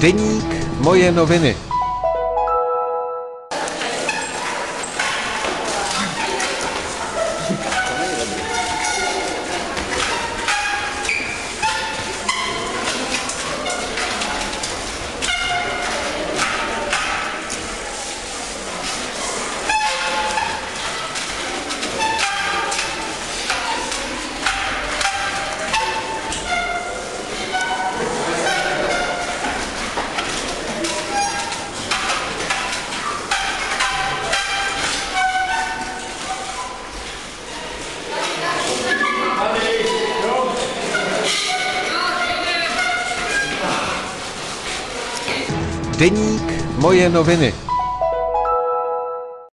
Deník moje noviny. Deník moje noviny.